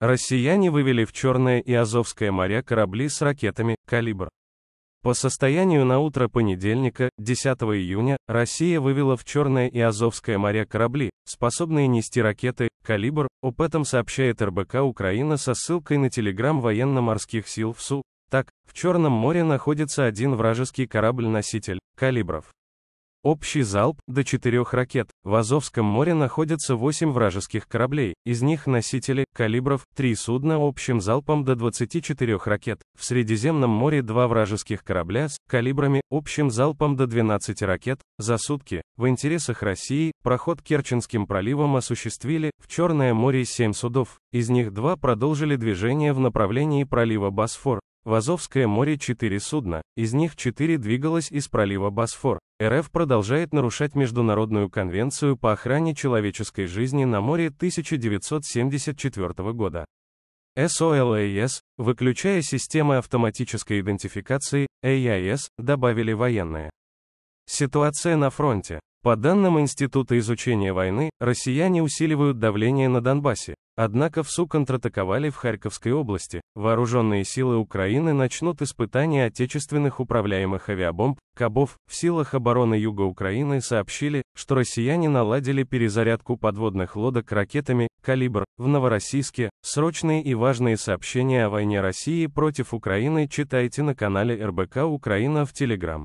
Россияне вывели в Черное и Азовское моря корабли с ракетами «Калибр». По состоянию на утро понедельника, 10 июня, Россия вывела в Черное и Азовское моря корабли, способные нести ракеты «Калибр», об этом сообщает РБК Украина со ссылкой на телеграм военно-морских сил ВСУ. Так, в Черном море находится один вражеский корабль-носитель «Калибров». Общий залп – до четырех ракет. В Азовском море находятся восемь вражеских кораблей, из них носители, калибров, три судна общим залпом до 24 ракет. В Средиземном море два вражеских корабля с калибрами, общим залпом до 12 ракет, за сутки. В интересах России, проход Керченским проливом осуществили, в Черное море семь судов, из них два продолжили движение в направлении пролива Босфор. В Азовское море четыре судна, из них четыре двигалось из пролива Босфор. РФ продолжает нарушать Международную конвенцию по охране человеческой жизни на море 1974 года. SOLAS, выключая системы автоматической идентификации, AIS, добавили военные. Ситуация на фронте. По данным Института изучения войны, россияне усиливают давление на Донбассе. Однако ВСУ контратаковали в Харьковской области. Вооруженные силы Украины начнут испытания отечественных управляемых авиабомб, КАБов. В силах обороны Юга Украины сообщили, что россияне наладили перезарядку подводных лодок ракетами «Калибр» в Новороссийске. Срочные и важные сообщения о войне России против Украины читайте на канале РБК Украина в Телеграм.